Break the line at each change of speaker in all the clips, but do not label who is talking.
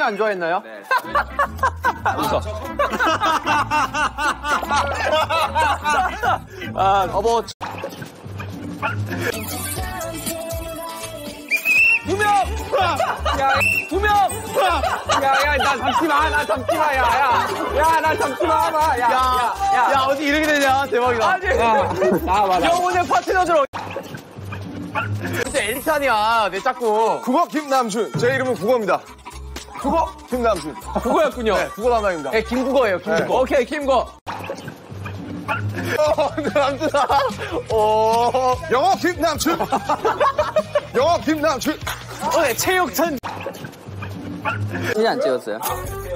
안 좋아했나요?
네.
웃어. 아, 어버. 두 명! 야, 두 명! 야, 야, 나 잡지 마, 나 잡지 마, 야, 야. 야, 나 잡지 마, 마. 야, 야, 야.
야, 어떻게 이렇게 되냐? 대박이다.
아니, 영혼의 파트너들. 진짜 엘리탄이야, 내 짝꿍.
국어 김남준. 제 이름은 국어입니다. 국어 김남준.
국어였군요.
네, 국어 담당입니다.
네, 김국어예요, 김국어. 오케이, 김국어.
어, 남준아. 오. 영어 김남준. 영어 김남준.
오케이, 체육천.
사진 안 찍었어요?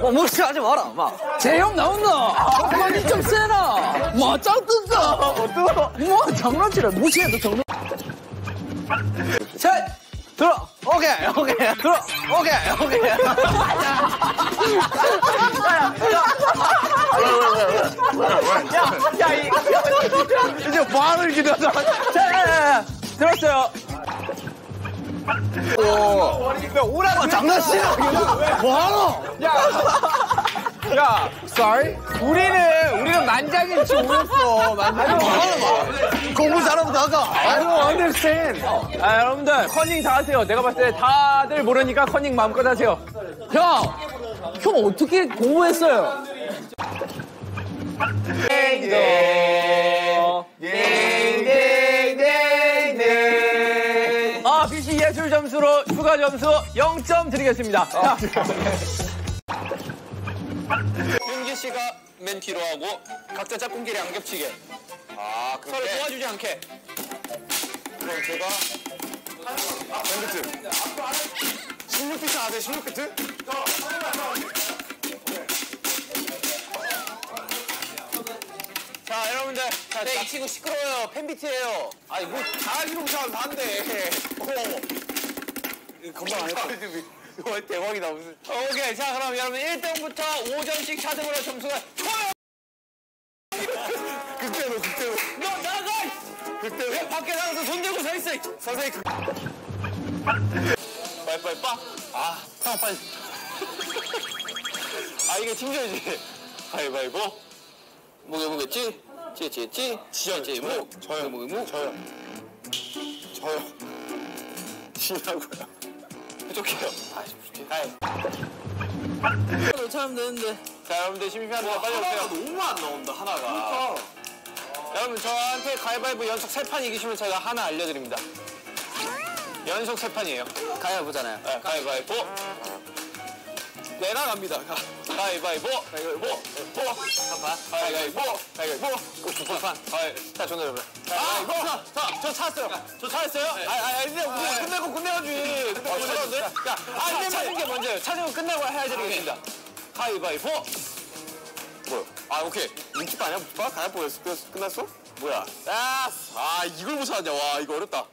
뭐, 무시하지 마라, 막. 재형 나온나? 그만이 좀 세나? 뭐, 짱 뜬다. 어떠? 뭐, 장난치라. 무시해도 장난. 셋! 들어! 오케이, 오케이. 들어! 오케이, 오케이.
야, 이,
이제 말을 기다려.
자, 야, 야, 야. 들었어요.
오라고 장난치라. 뭐하노?
야, sorry? 우리는, 우리는 만장일치 오였어. 만장일치.
공부 잘하면 나가.
I don't understand. 아, 여러분들, 커닝 다 하세요. 내가 봤을 때 다들 모르니까 커닝 마음껏 하세요.
형! 형 어떻게 공부했어요?
아, BC 예술 점수로 추가 점수 0점 드리겠습니다. 자,
윤기 씨가 맨 뒤로 하고 각자 짝꿍끼리 안 겹치게. 아, 서로 도와주지 않게. 그럼 제가 밴드트. 16비트 아돼 16비트? 자, 여러분들. 자, 네, 이 친구 시끄러워요. 팬비트예요. 아니, 뭐, 잘하기로 잘안 돼. 오. 금방 안 했다. 이거 대박이다, 무슨. 오케이. 자, 그럼 여러분 1등부터 5점씩 차등으로 점수가 초요! 그때로, 그때로. 너 나가! 그때로. 야, 밖에 나가서 손 들고 서 있어! 선생님, 그. 빨리, 빨리, 빠! 아, 형, 빨리. 아, 이게 팀전이지. 가위바위보. 목에 보겠지? 찌, 찌, 찌. 지연, 찌, 목. 저요. 목에 목. 저요. 저요. 지라고요. 부족해요. 아, 부족해. 가위.
참 되는데.
자, 여러분들 심심한데 빨리 오세요. 너무 안 나온다, 하나가. 여러분, 저한테 가위바위보 연속 세 판 이기시면 제가 하나 알려드립니다. 연속 세 판이에요.
가위바위보잖아요.
네, 가위바위보. 내가 갑니다. 가. 가위바위보. 가위바위보. 보. 한 판. 가위바위보. 가위바위보. 두 판. 가위. 자, 저는 여러분. 가위바위보. 자, 자, 저 찾았어요. 저 찾았어요? 아, 아, 아, 근데 우리 끝내고 끝내야지. 어, 찾았는데? 야, 안 되면 찾은 게 먼저예요. 찾으면 끝내고 해야 되겠습니다. 가위바위보. 뭐야? 아, 오케이. 뭉치빠 아니야? 뭉치빠? 가위바위보 끝났어? 뭐야? 아, 아, 이걸 못 찾았냐. 와, 이거 어렵다.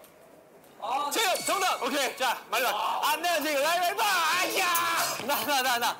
체험 정답 오케이 자 마지막 안 내면 지금 가위바위보 아야 나 나 나 나